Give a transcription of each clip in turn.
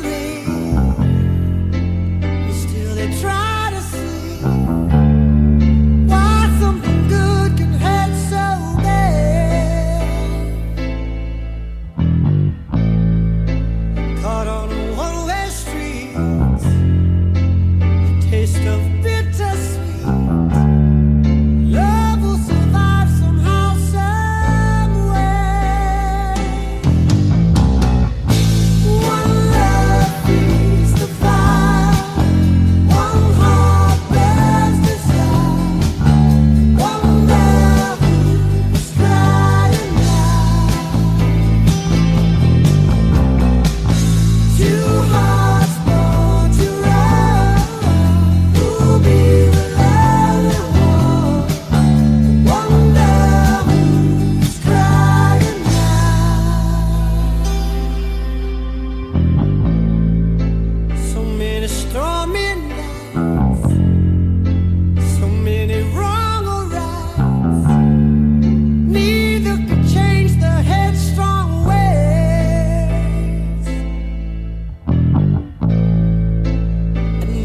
worry.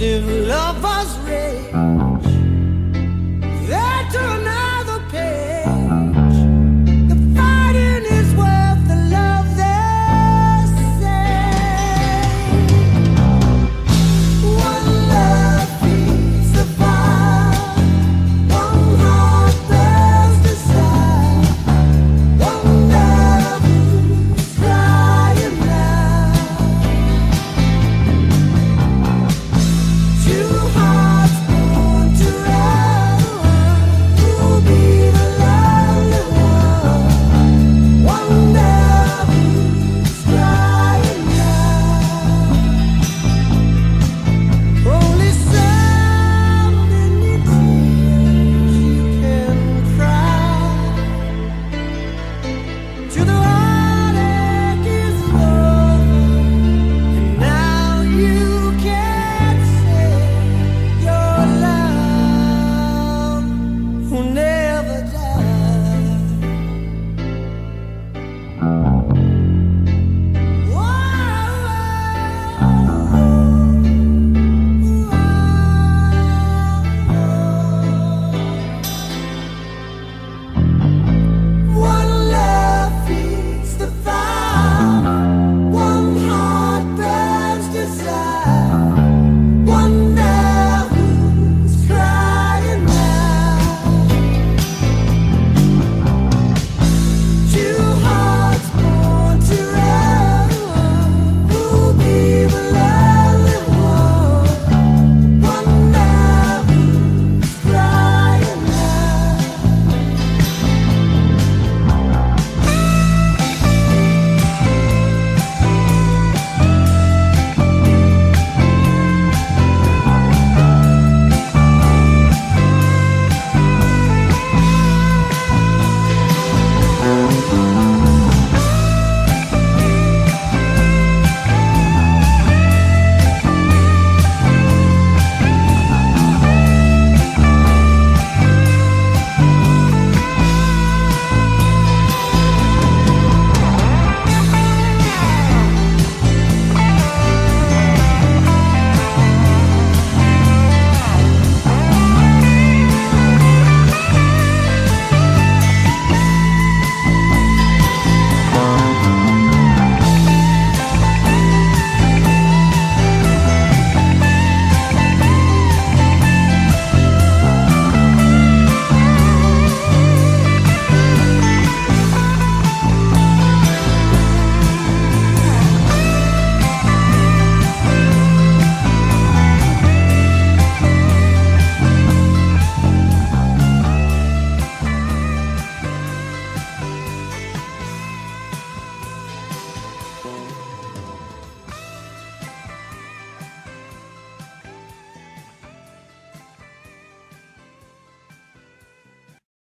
if love was.